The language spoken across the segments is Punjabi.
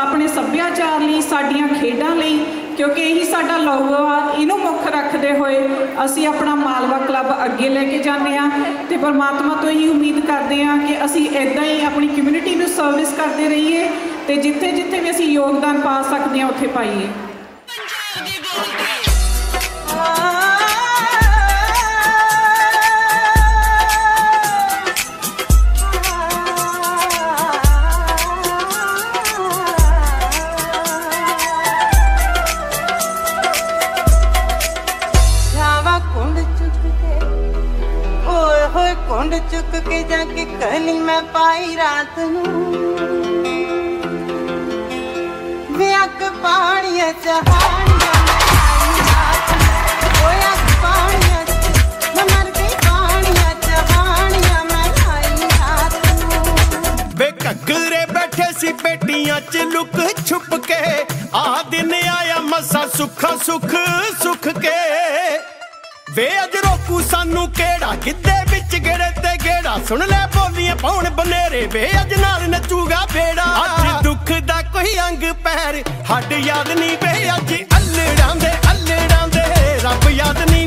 ਆਪਣੇ ਸੱਭਿਆਚਾਰ ਲਈ, ਸਾਡੀਆਂ ਖੇਡਾਂ ਲਈ, ਕਿਉਂਕਿ ਇਹੀ ਸਾਡਾ ਲੋਗੋ ਆ, ਇਹਨੂੰ ਮੁੱਖ ਰੱਖਦੇ ਹੋਏ ਅਸੀਂ ਆਪਣਾ ਮਾਲਵਾ ਕਲੱਬ ਅੱਗੇ ਲੈ ਕੇ ਜਾਂਦੇ ਆ ਤੇ ਪਰਮਾਤਮਾ ਤੋਂ ਇਹੀ ਉਮੀਦ ਕਰਦੇ ਆ ਕਿ ਅਸੀਂ ਇਦਾਂ ਹੀ ਆਪਣੀ ਕਮਿਊਨਿਟੀ ਨੂੰ ਸਰਵਿਸ ਕਰਦੇ ਰਹੀਏ ਤੇ ਜਿੱਥੇ ਜਿੱਥੇ ਵੀ ਅਸੀਂ ਯੋਗਦਾਨ ਪਾ ਸਕਦੇ ਆ ਉੱਥੇ ਪਾਈਏ। ਹੋਏ ਚੁੱਕ ਕੇ ਜਾ ਕੇ ਕਹਨੀ ਮੈਂ ਪਾਈ ਰਾਤ ਨੂੰ। ਵੇ ਅੱਗ ਪਾਣੀਆਂ ਚਹਾਣੀਆਂ ਮੈਂ ਬੈਠੇ ਸੀ ਪੇਟੀਆਂ 'ਚ ਲੁਕ ਛੁਪ ਕੇ ਆ ਦਿਨ ਆਇਆ ਮਸਾ ਸੁੱਖਾ ਸੁਖ ਸੁਖ ਕੇ। ਵੇ ਅਜ ਰੋਕੂ ਸਾਨੂੰ ਕਿਹੜਾ? ਕਿੱਦੇ ਵਿੱਚ ਗੇੜੇ ਤੇ ਗੇੜਾ? ਸੁਣ ਲੈ ਬੋਲੀਆਂ ਪਾਉਣ ਬਨੇਰੇ। ਵੇ ਅਜ ਨਾਲ ਨੱਚੂਗਾ ਬੇੜਾ ਅੱਜ ਦੁੱਖ ਦਾ ਕੋਈ ਅੰਗ ਪੈਰ। ਹੱਡ ਯਾਦ ਨਹੀਂ ਵੇ ਅੱਜ ਅੱਲੜਾਂ ਦੇ ਅੱਲੜਾਂ ਦੇ। ਰੱਬ ਯਾਦ ਨਹੀਂ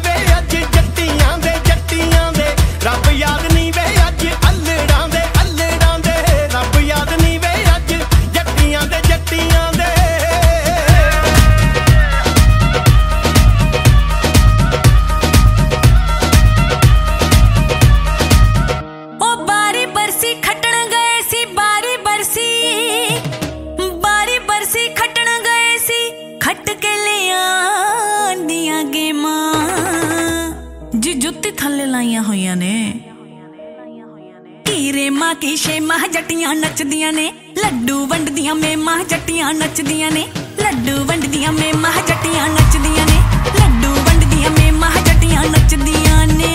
ਕੀਰੇ ਮਾਂ ਕੀ ਸ਼ੇਮਾ ਜੱਟੀਆਂ ਨੱਚਦੀਆਂ ਨੇ, ਲੱਡੂ ਵੰਡਦੀਆਂ ਮੇਮਾਂ ਜੱਟੀਆਂ ਨੱਚਦੀਆਂ ਨੇ, ਲੱਡੂ ਵੰਡਦੀਆਂ ਮੇਮਾਂ ਜੱਟੀਆਂ ਨੱਚਦੀਆਂ ਨੇ, ਲੱਡੂ ਵੰਡਦੀਆਂ ਮੇਮਾਂ ਜੱਟੀਆਂ ਨੱਚਦੀਆਂ ਨੇ।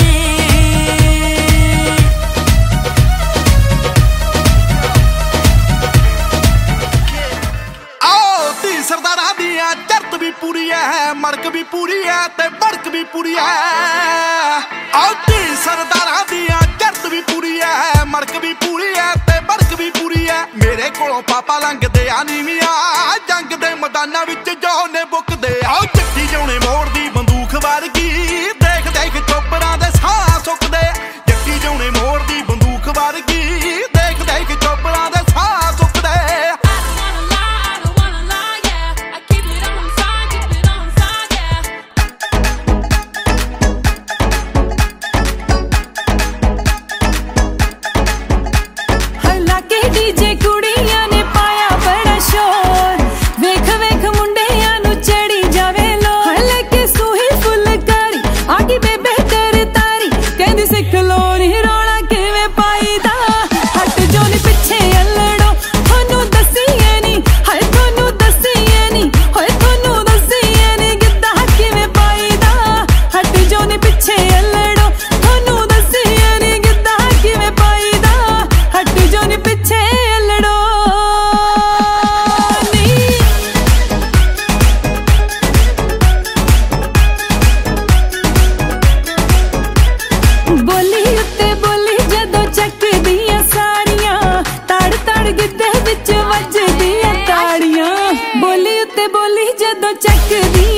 ਆਓ ਧੀ ਸਰਦਾਰਾਂ ਦੀਆਂ, ਚਰਤ ਵੀ ਪੂਰੀ ਹੈ ਮੜਕ ਵੀ ਪੂਰੀ ਹੈ ਤੇ ਬੜਕ ਵੀ ਪੂਰੀ ਹੈ ਆਓ ਐ ਕੋਲੋਂ ਪਾਪਾ ਲੰਘਦੇ ਆ ਨੀਵੀਆਂ। ਜੰਗ ਦੇ ਮੈਦਾਨਾਂ ਵਿੱਚ ਜੋ ਨੇ ਬੁੱਕਦੇ ਆਓ check the